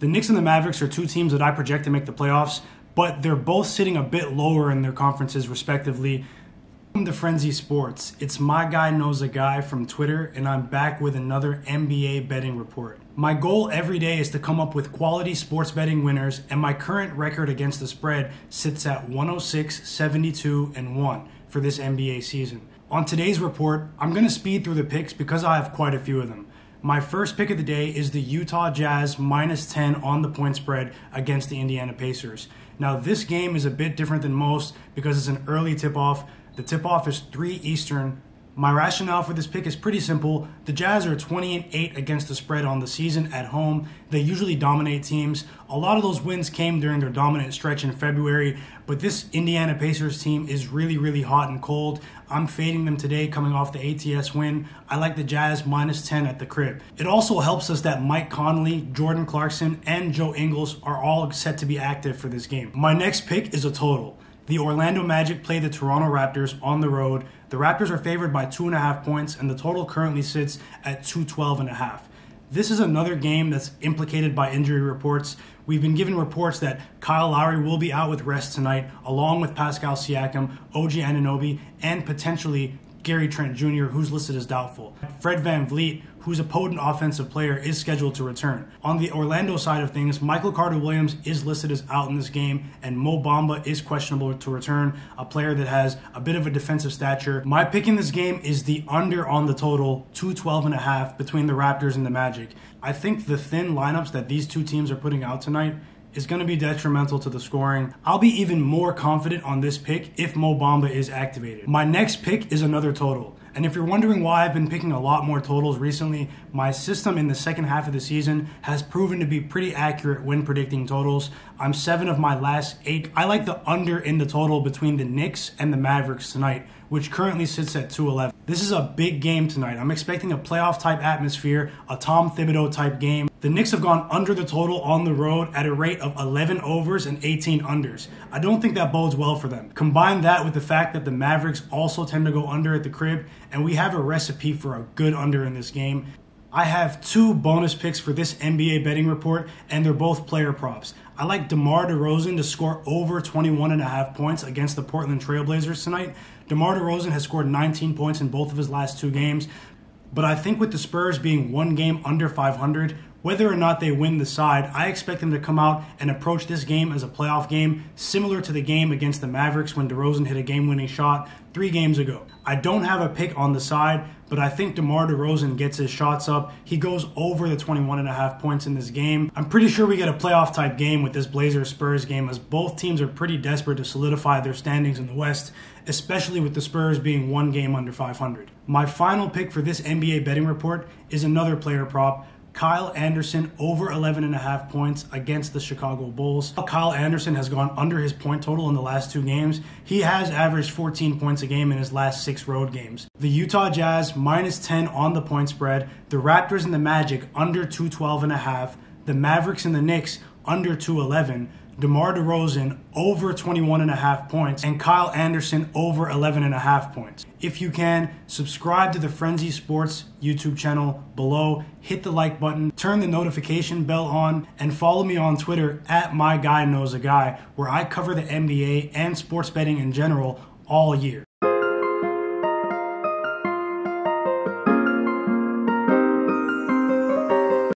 The Knicks and the Mavericks are two teams that I project to make the playoffs, but they're both sitting a bit lower in their conferences, respectively. Welcome to Frenzy Sports. It's my guy knows a guy from Twitter, and I'm back with another NBA betting report. My goal every day is to come up with quality sports betting winners, and my current record against the spread sits at 106, 72, and 1 for this NBA season. On today's report, I'm going to speed through the picks because I have quite a few of them. My first pick of the day is the Utah Jazz minus 10 on the point spread against the Indiana Pacers. Now, this game is a bit different than most because it's an early tip off. The tip off is 3 Eastern. My rationale for this pick is pretty simple. The Jazz are 20 and 8 against the spread on the season at home. They usually dominate teams. A lot of those wins came during their dominant stretch in February, but this Indiana Pacers team is really, really hot and cold. I'm fading them today coming off the ATS win. I like the Jazz minus 10 at the crib. It also helps us that Mike Conley, Jordan Clarkson, and Joe Ingles are all set to be active for this game. My next pick is a total. The Orlando Magic play the Toronto Raptors on the road. The Raptors are favored by two and a half points, and the total currently sits at 212 and a half. This is another game that's implicated by injury reports. We've been given reports that Kyle Lowry will be out with rest tonight, along with Pascal Siakam, OG Anunoby, and potentially Gary Trent Jr., who's listed as doubtful. Fred VanVleet, who's a potent offensive player, is scheduled to return. On the Orlando side of things, Michael Carter Williams is listed as out in this game, and Mo Bamba is questionable to return, a player that has a bit of a defensive stature. My pick in this game is the under on the total, 212 and a half between the Raptors and the Magic. I think the thin lineups that these two teams are putting out tonight is going to be detrimental to the scoring. I'll be even more confident on this pick if Mo Bamba is activated. My next pick is another total. And if you're wondering why I've been picking a lot more totals recently, my system in the second half of the season has proven to be pretty accurate when predicting totals. I'm seven of my last eight. I like the under in the total between the Knicks and the Mavericks tonight, which currently sits at 211. This is a big game tonight. I'm expecting a playoff type atmosphere, a Tom Thibodeau type game. The Knicks have gone under the total on the road at a rate of 11 overs and 18 unders. I don't think that bodes well for them. Combine that with the fact that the Mavericks also tend to go under at the crib, and we have a recipe for a good under in this game. I have two bonus picks for this NBA betting report, and they're both player props. I like DeMar DeRozan to score over 21 and a half points against the Portland Trailblazers tonight. DeMar DeRozan has scored 19 points in both of his last two games, but I think with the Spurs being one game under 500, whether or not they win the side, I expect them to come out and approach this game as a playoff game, similar to the game against the Mavericks when DeRozan hit a game winning shot three games ago. I don't have a pick on the side, but I think DeMar DeRozan gets his shots up. He goes over the 21 and a half points in this game. I'm pretty sure we get a playoff type game with this Blazers Spurs game as both teams are pretty desperate to solidify their standings in the West, especially with the Spurs being one game under 500. My final pick for this NBA betting report is another player prop. Kyle Anderson over 11 and a half points against the Chicago Bulls. Kyle Anderson has gone under his point total in the last two games. He has averaged 14 points a game in his last six road games. The Utah Jazz minus 10 on the point spread. The Raptors and the Magic under 212 and a half. The Mavericks and the Knicks under 211. DeMar DeRozan over 21 and a half points and Kyle Anderson over 11 and a half points. If you can, subscribe to the Frenzy Sports YouTube channel below, hit the like button, turn the notification bell on, and follow me on Twitter at my guy knows a guy, where I cover the NBA and sports betting in general all year.